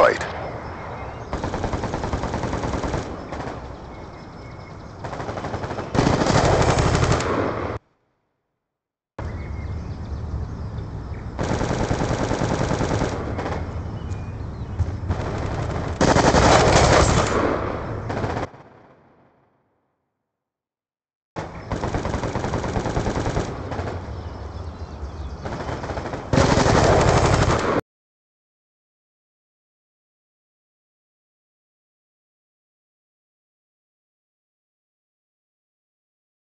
fight.